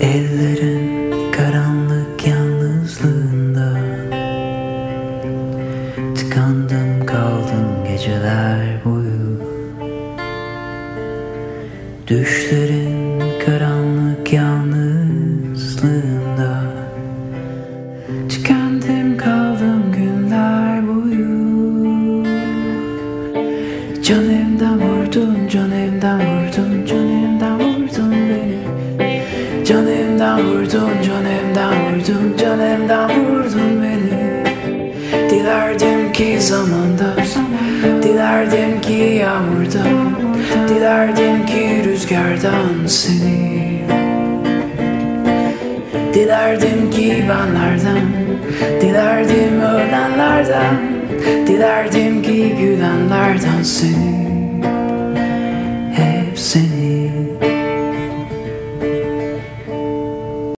Ellerin karanlık yalnızlığında. Tıkandım kaldım geceler boyu. Düşlerin karanlık yalnızlığında. Tükendim kaldım günler boyu. Canımdan vurdun, Canımdan vurdun, canımdan vurdun, canımdan vurdun beni. Dilerdim ki zamanda, dilerdim ki yağmurda Dilerdim ki rüzgardan seni. Dilerdim ki benlerden Dilerdim ölenlerden Dilerdim ki gülenlerden seni